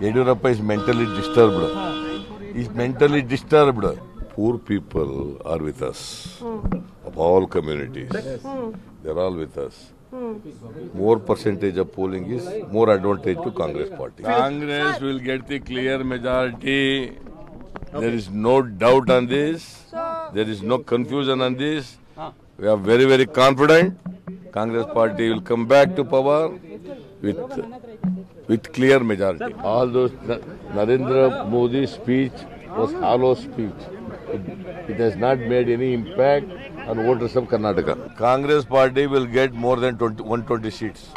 Yediyurappa is mentally disturbed. He's mentally disturbed. Poor people are with us of all communities. They're all with us. More percentage of polling is more advantage to Congress party. Congress will get the clear majority. There is no doubt on this. There is no confusion on this. We are very, very confident. Congress party will come back to power with with clear majority. All those Narendra Modi speech was hollow speech. It, it has not made any impact on voters of Karnataka. Congress party will get more than 20, 120 seats.